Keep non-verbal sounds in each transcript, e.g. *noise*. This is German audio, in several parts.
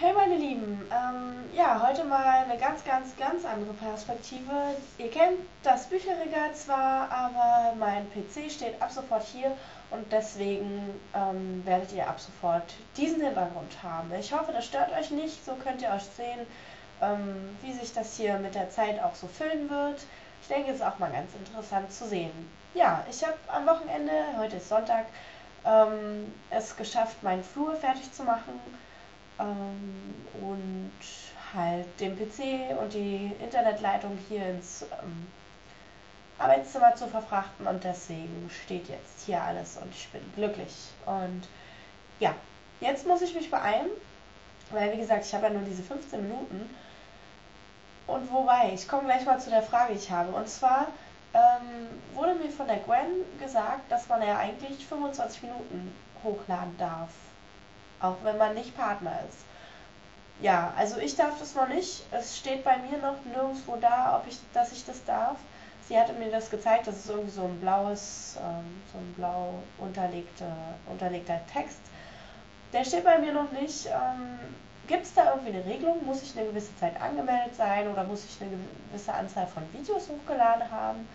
Hey meine Lieben, ähm, ja, heute mal eine ganz, ganz, ganz andere Perspektive. Ihr kennt das Bücherregal zwar, aber mein PC steht ab sofort hier und deswegen ähm, werdet ihr ab sofort diesen Hintergrund haben. Ich hoffe, das stört euch nicht, so könnt ihr euch sehen, ähm, wie sich das hier mit der Zeit auch so füllen wird. Ich denke, es ist auch mal ganz interessant zu sehen. Ja, ich habe am Wochenende, heute ist Sonntag, ähm, es geschafft, meinen Flur fertig zu machen ähm, und halt den PC und die Internetleitung hier ins ähm, Arbeitszimmer zu verfrachten und deswegen steht jetzt hier alles und ich bin glücklich. Und ja, jetzt muss ich mich beeilen, weil wie gesagt, ich habe ja nur diese 15 Minuten. Und wobei, ich komme gleich mal zu der Frage, die ich habe. Und zwar ähm, wurde mir von der Gwen gesagt, dass man ja eigentlich 25 Minuten hochladen darf auch wenn man nicht Partner ist. Ja, also ich darf das noch nicht. Es steht bei mir noch nirgendwo da, ob ich, dass ich das darf. Sie hatte mir das gezeigt, das ist irgendwie so ein blaues, ähm, so ein blau unterlegte, unterlegter Text. Der steht bei mir noch nicht. Ähm, Gibt es da irgendwie eine Regelung? Muss ich eine gewisse Zeit angemeldet sein oder muss ich eine gewisse Anzahl von Videos hochgeladen haben,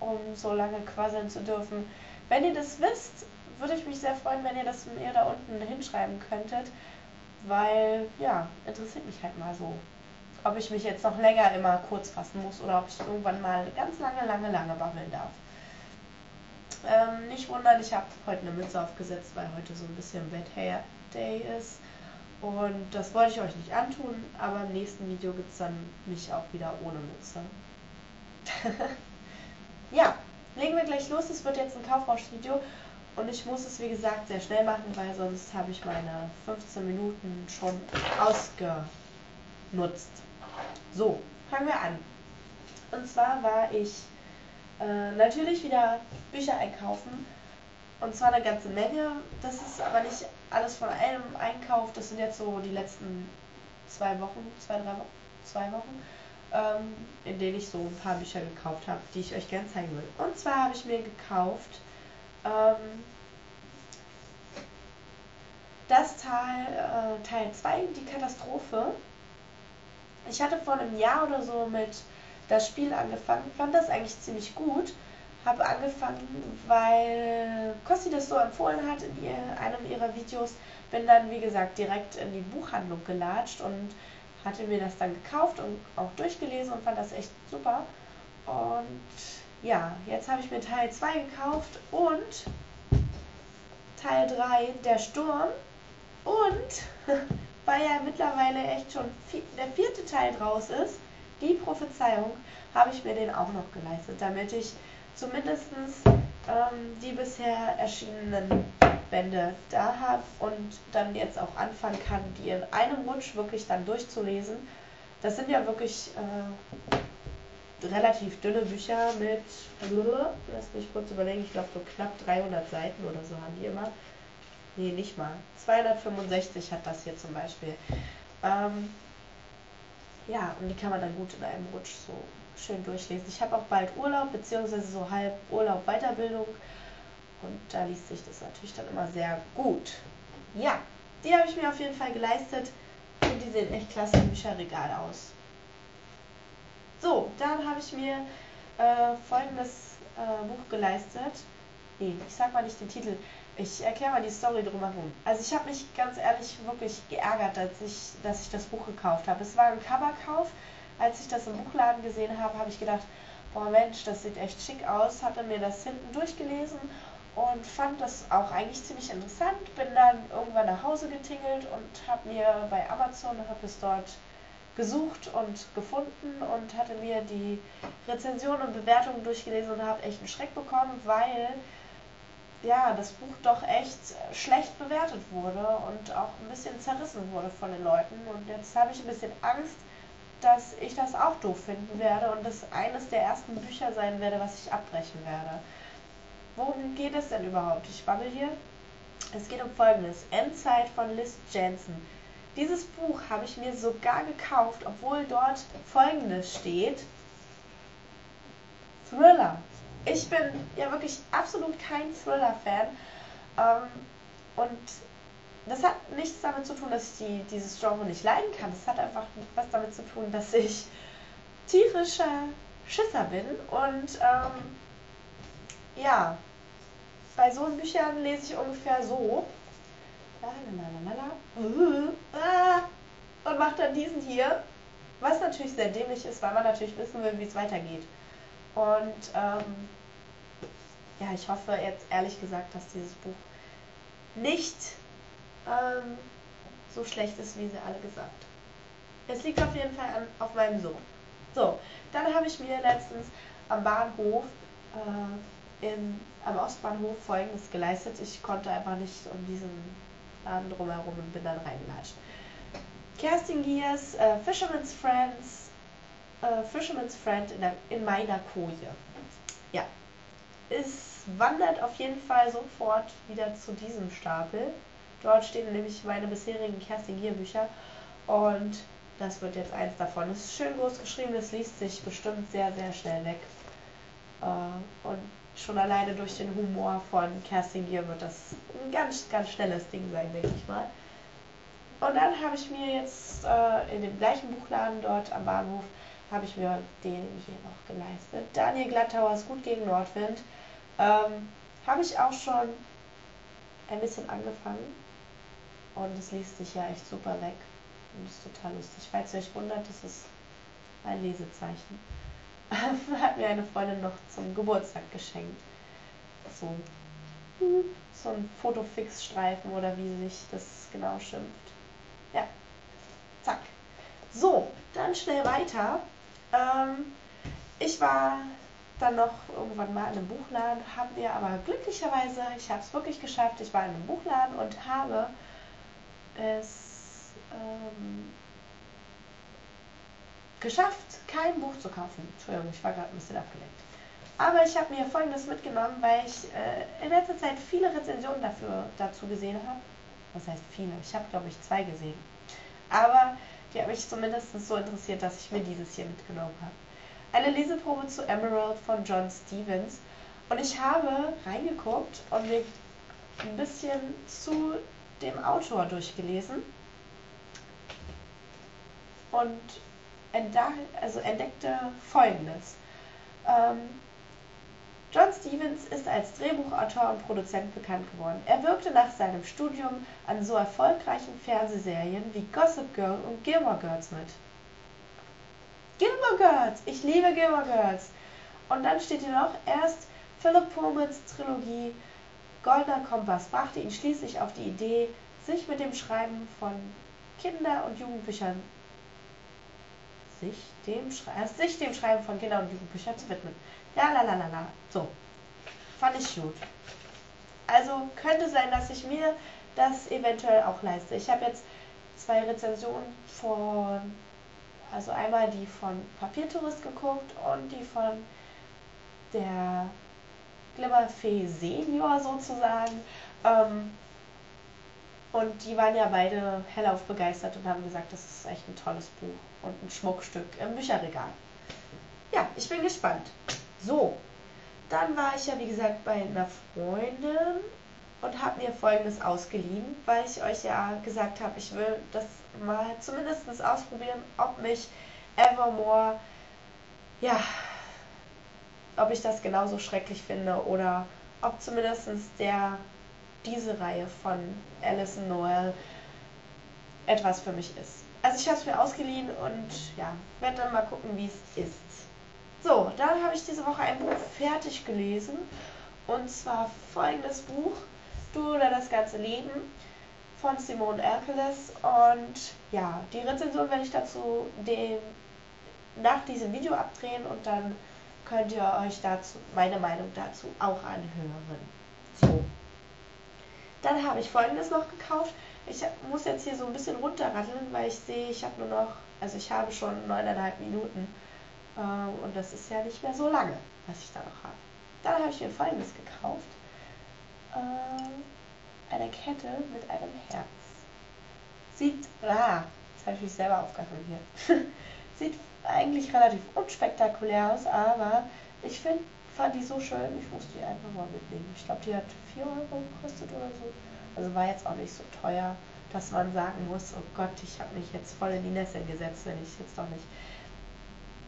um so lange quasseln zu dürfen? Wenn ihr das wisst, würde ich mich sehr freuen, wenn ihr das mir da unten hinschreiben könntet, weil, ja, interessiert mich halt mal so. Ob ich mich jetzt noch länger immer kurz fassen muss oder ob ich irgendwann mal ganz lange, lange, lange babbeln darf. Ähm, nicht wundern, ich habe heute eine Mütze aufgesetzt, weil heute so ein bisschen Bad Hair Day ist. Und das wollte ich euch nicht antun, aber im nächsten Video gibt es dann mich auch wieder ohne Mütze. *laughs* ja, legen wir gleich los. Es wird jetzt ein Kaufrausch-Video und ich muss es, wie gesagt, sehr schnell machen, weil sonst habe ich meine 15 Minuten schon ausgenutzt. So, fangen wir an. Und zwar war ich äh, natürlich wieder Bücher einkaufen. Und zwar eine ganze Menge. Das ist aber nicht alles von einem Einkauf. Das sind jetzt so die letzten zwei Wochen, zwei, drei Wochen, zwei Wochen, ähm, in denen ich so ein paar Bücher gekauft habe, die ich euch gerne zeigen will. Und zwar habe ich mir gekauft ähm, das Teil, äh, Teil 2, die Katastrophe. Ich hatte vor einem Jahr oder so mit das Spiel angefangen, fand das eigentlich ziemlich gut. Habe angefangen, weil Kosti das so empfohlen hat in ihr, einem ihrer Videos. Bin dann, wie gesagt, direkt in die Buchhandlung gelatscht und hatte mir das dann gekauft und auch durchgelesen und fand das echt super. Und ja, jetzt habe ich mir Teil 2 gekauft und Teil 3, der Sturm. Und *laughs* weil ja mittlerweile echt schon der vierte Teil draus ist, die Prophezeiung, habe ich mir den auch noch geleistet, damit ich zumindest ähm, die bisher erschienenen Bände da habe und dann jetzt auch anfangen kann, die in einem Rutsch wirklich dann durchzulesen. Das sind ja wirklich äh, relativ dünne Bücher mit, lass mich kurz überlegen, ich glaube so knapp 300 Seiten oder so haben die immer. Nee, nicht mal. 265 hat das hier zum Beispiel. Ähm, ja, und die kann man dann gut in einem Rutsch so schön durchlesen. Ich habe auch bald Urlaub, beziehungsweise so halb Urlaub Weiterbildung. Und da liest sich das natürlich dann immer sehr gut. Ja, die habe ich mir auf jeden Fall geleistet. Und die sehen echt klasse im Bücherregal aus. So, dann habe ich mir äh, folgendes äh, Buch geleistet. Nee, ich sag mal nicht den Titel. Ich erkläre mal die Story drumherum. Also ich habe mich ganz ehrlich wirklich geärgert, als ich, dass ich das Buch gekauft habe. Es war ein Coverkauf. Als ich das im Buchladen gesehen habe, habe ich gedacht, boah Mensch, das sieht echt schick aus. Hatte mir das hinten durchgelesen und fand das auch eigentlich ziemlich interessant. Bin dann irgendwann nach Hause getingelt und habe mir bei Amazon, habe es dort gesucht und gefunden und hatte mir die Rezensionen und Bewertungen durchgelesen und habe echt einen Schreck bekommen, weil ja, das Buch doch echt schlecht bewertet wurde und auch ein bisschen zerrissen wurde von den Leuten. Und jetzt habe ich ein bisschen Angst, dass ich das auch doof finden werde und das eines der ersten Bücher sein werde, was ich abbrechen werde. Worum geht es denn überhaupt? Ich babbel hier. Es geht um folgendes: Endzeit von Liz Jansen. Dieses Buch habe ich mir sogar gekauft, obwohl dort folgendes steht. Thriller. Ich bin ja wirklich absolut kein Thriller-Fan. Ähm, und das hat nichts damit zu tun, dass ich die, dieses Genre nicht leiden kann. Das hat einfach was damit zu tun, dass ich tierischer Schisser bin und ähm, ja, bei so Büchern lese ich ungefähr so. Und mache dann diesen hier, was natürlich sehr dämlich ist, weil man natürlich wissen will, wie es weitergeht. Und ähm, ja, ich hoffe jetzt ehrlich gesagt, dass dieses Buch nicht ähm, so schlecht ist, wie sie alle gesagt. Es liegt auf jeden Fall an, auf meinem Sohn. So, dann habe ich mir letztens am Bahnhof, äh, im, am Ostbahnhof folgendes geleistet. Ich konnte einfach nicht um diesen Laden drumherum und bin dann reingelatscht. Kerstin Giers, äh, Fisherman's Friends, äh, Fisherman's Friend in, der, in meiner Koje. Ja, es wandert auf jeden Fall sofort wieder zu diesem Stapel. Dort stehen nämlich meine bisherigen Kerstin Gier Bücher und das wird jetzt eins davon. Es ist schön groß geschrieben, es liest sich bestimmt sehr, sehr schnell weg. Äh, und schon alleine durch den Humor von Kerstin Gier wird das ein ganz, ganz schnelles Ding sein, denke ich mal. Und dann habe ich mir jetzt äh, in dem gleichen Buchladen dort am Bahnhof, habe ich mir den hier noch geleistet. Daniel Glattauers Gut gegen Nordwind. Ähm, habe ich auch schon ein bisschen angefangen. Und es liest sich ja echt super weg. Und ist total lustig. Falls ihr euch wundert, das ist ein Lesezeichen. *laughs* Hat mir eine Freundin noch zum Geburtstag geschenkt. So, so ein Fotofix-Streifen oder wie sich das genau schimpft. Ja, zack. So, dann schnell weiter. Ähm, ich war dann noch irgendwann mal in einem Buchladen, haben wir aber glücklicherweise, ich habe es wirklich geschafft, ich war in einem Buchladen und habe es ähm, geschafft, kein Buch zu kaufen. Entschuldigung, ich war gerade ein bisschen abgelenkt. Aber ich habe mir folgendes mitgenommen, weil ich äh, in letzter Zeit viele Rezensionen dafür, dazu gesehen habe. Was heißt viele? Ich habe, glaube ich, zwei gesehen. Aber die haben mich zumindest so interessiert, dass ich mir dieses hier mitgenommen habe. Eine Leseprobe zu Emerald von John Stevens. Und ich habe reingeguckt und mir ein bisschen zu dem Autor durchgelesen und also entdeckte Folgendes. Ähm, John Stevens ist als Drehbuchautor und Produzent bekannt geworden. Er wirkte nach seinem Studium an so erfolgreichen Fernsehserien wie Gossip Girl und Gilmore Girls mit. Gilmore Girls! Ich liebe Gilmore Girls! Und dann steht hier noch, erst Philip Pullmans Trilogie Goldener Kompass brachte ihn schließlich auf die Idee, sich mit dem Schreiben von Kinder- und Jugendbüchern sich dem, Schrei sich dem Schreiben von Kinder- und Jugendbüchern zu widmen. Ja, la la la la. So. Fand ich gut. Also könnte sein, dass ich mir das eventuell auch leiste. Ich habe jetzt zwei Rezensionen von, also einmal die von Papiertourist geguckt und die von der Glimmerfee Senior sozusagen. Ähm, und die waren ja beide hellauf begeistert und haben gesagt, das ist echt ein tolles Buch und ein Schmuckstück im Bücherregal. Ja, ich bin gespannt. So, dann war ich ja wie gesagt bei einer Freundin und habe mir folgendes ausgeliehen, weil ich euch ja gesagt habe, ich will das mal zumindest ausprobieren, ob mich Evermore, ja, ob ich das genauso schrecklich finde oder ob zumindest der diese Reihe von Alison Noel etwas für mich ist. Also ich habe es mir ausgeliehen und ja, werde dann mal gucken, wie es ist. So, dann habe ich diese Woche ein Buch fertig gelesen. Und zwar folgendes Buch, Du oder das ganze Leben von Simone Erkeles. Und ja, die Rezension werde ich dazu den, nach diesem Video abdrehen und dann könnt ihr euch dazu meine Meinung dazu auch anhören. So. Dann habe ich folgendes noch gekauft. Ich muss jetzt hier so ein bisschen runterratteln, weil ich sehe, ich habe nur noch, also ich habe schon neuneinhalb Minuten. Äh, und das ist ja nicht mehr so lange, was ich da noch habe. Dann habe ich mir folgendes gekauft. Äh, eine Kette mit einem Herz. Sieht, ah, jetzt habe ich mich selber aufgehangen hier. *laughs* Sieht eigentlich relativ unspektakulär aus, aber ich finde fand die so schön, ich musste die einfach mal mitnehmen. Ich glaube, die hat 4 Euro gekostet oder so. Also war jetzt auch nicht so teuer, dass man sagen muss, oh Gott, ich habe mich jetzt voll in die Nässe gesetzt, wenn ich jetzt doch nicht.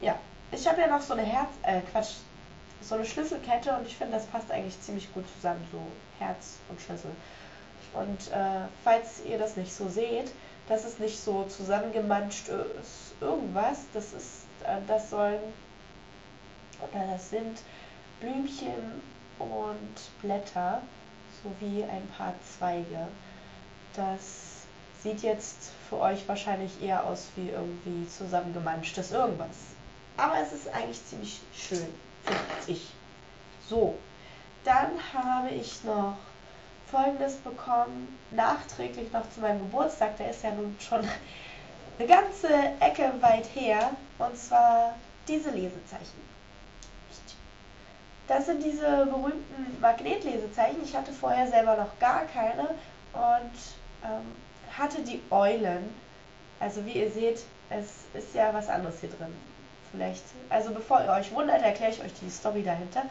Ja, ich habe ja noch so eine Herz, äh, Quatsch, so eine Schlüsselkette und ich finde, das passt eigentlich ziemlich gut zusammen, so Herz und Schlüssel. Und äh, falls ihr das nicht so seht, das ist nicht so zusammengemanscht ist irgendwas, das ist, äh, das sollen, oder das sind Blümchen und Blätter sowie ein paar Zweige. Das sieht jetzt für euch wahrscheinlich eher aus wie irgendwie zusammengemanschtes irgendwas. Aber es ist eigentlich ziemlich schön, finde ich. So, dann habe ich noch folgendes bekommen, nachträglich noch zu meinem Geburtstag. Der ist ja nun schon eine ganze Ecke weit her. Und zwar diese Lesezeichen. Das sind diese berühmten Magnetlesezeichen. Ich hatte vorher selber noch gar keine und ähm, hatte die Eulen. Also wie ihr seht, es ist ja was anderes hier drin vielleicht, also bevor ihr euch wundert, erkläre ich euch die Story dahinter.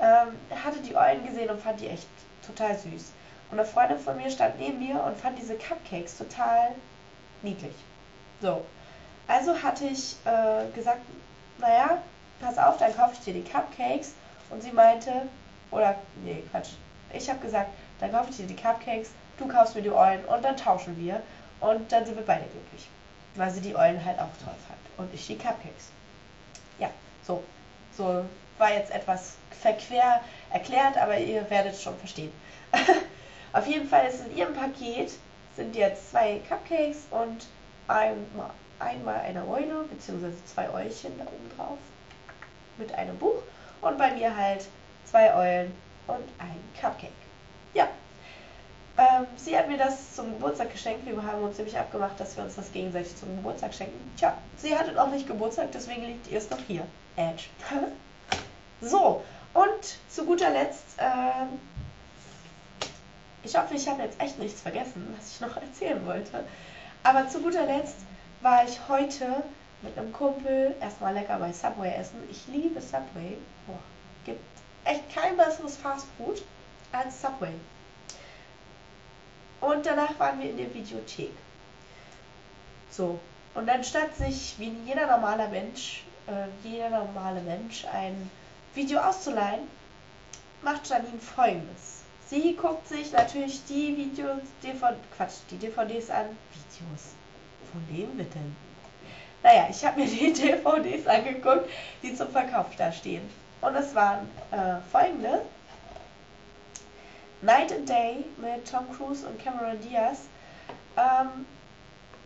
Ähm, hatte die Eulen gesehen und fand die echt total süß. Und eine Freundin von mir stand neben mir und fand diese Cupcakes total niedlich. So, also hatte ich äh, gesagt, naja, pass auf, dann kaufe ich dir die Cupcakes. Und sie meinte, oder, nee, Quatsch. Ich habe gesagt, dann kaufe ich dir die Cupcakes, du kaufst mir die Eulen und dann tauschen wir. Und dann sind wir beide glücklich. Weil sie die Eulen halt auch toll fand. Und ich die Cupcakes. Ja, so. So war jetzt etwas verquer erklärt, aber ihr werdet es schon verstehen. *laughs* Auf jeden Fall ist in ihrem Paket sind jetzt zwei Cupcakes und einmal, einmal eine Eule, beziehungsweise zwei Eulchen da oben drauf mit einem Buch und bei mir halt zwei Eulen und ein Cupcake. Ja, ähm, sie hat mir das zum Geburtstag geschenkt. Wir haben uns nämlich abgemacht, dass wir uns das gegenseitig zum Geburtstag schenken. Tja, sie hatte auch nicht Geburtstag, deswegen liegt ihr es noch hier. Edge. *laughs* so, und zu guter Letzt, ähm, ich hoffe, ich habe jetzt echt nichts vergessen, was ich noch *laughs* erzählen wollte. Aber zu guter Letzt war ich heute mit einem Kumpel erstmal lecker bei Subway essen. Ich liebe Subway. Boah, gibt echt kein besseres Fastfood als Subway. Und danach waren wir in der Videothek. So, und anstatt sich wie jeder normale Mensch, äh, jeder normale Mensch ein Video auszuleihen, macht Janine folgendes. Sie guckt sich natürlich die Videos, DVD, Quatsch, die DVDs an. Videos. Von wem bitte? Naja, ich habe mir die *laughs* DVDs angeguckt, die zum Verkauf da stehen. Und es waren äh, folgende. Night and Day mit Tom Cruise und Cameron Diaz. Ähm,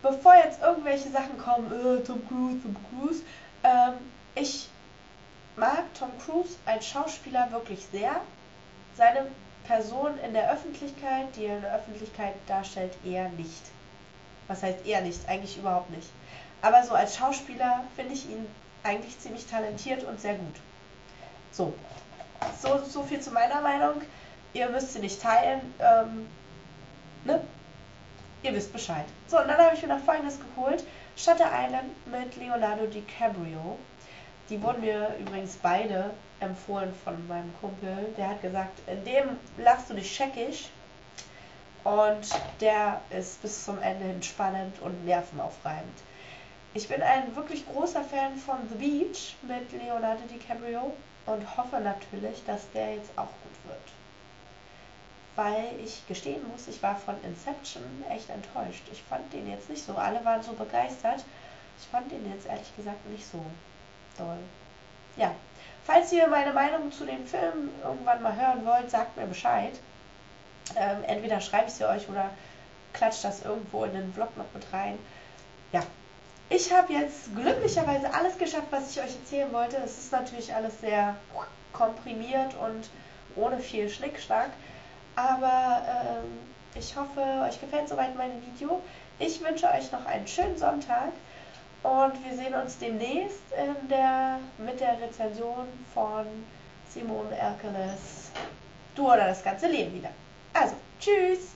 bevor jetzt irgendwelche Sachen kommen, äh, Tom Cruise, Tom Cruise, ähm, ich mag Tom Cruise als Schauspieler wirklich sehr. Seine Person in der Öffentlichkeit, die er in der Öffentlichkeit darstellt, eher nicht. Was heißt eher nicht? Eigentlich überhaupt nicht. Aber so als Schauspieler finde ich ihn eigentlich ziemlich talentiert und sehr gut. So. So, so viel zu meiner Meinung ihr müsst sie nicht teilen. Ähm, ne? Ihr wisst Bescheid. So, und dann habe ich mir noch folgendes geholt. Shutter Island mit Leonardo DiCaprio. Die wurden mir übrigens beide empfohlen von meinem Kumpel. Der hat gesagt, in dem lachst du dich scheckig. Und der ist bis zum Ende hin spannend und nervenaufreibend. Ich bin ein wirklich großer Fan von The Beach mit Leonardo DiCaprio und hoffe natürlich, dass der jetzt auch gut wird weil ich gestehen muss, ich war von Inception echt enttäuscht. Ich fand den jetzt nicht so. Alle waren so begeistert. Ich fand den jetzt ehrlich gesagt nicht so doll. Ja, falls ihr meine Meinung zu dem Film irgendwann mal hören wollt, sagt mir Bescheid. Ähm, entweder schreibe ich sie euch oder klatscht das irgendwo in den Vlog noch mit rein. Ja, ich habe jetzt glücklicherweise alles geschafft, was ich euch erzählen wollte. Es ist natürlich alles sehr komprimiert und ohne viel Schnickschnack. Aber ähm, ich hoffe, euch gefällt soweit mein Video. Ich wünsche euch noch einen schönen Sonntag und wir sehen uns demnächst in der, mit der Rezension von Simone Erkeles Du oder das ganze Leben wieder. Also, tschüss!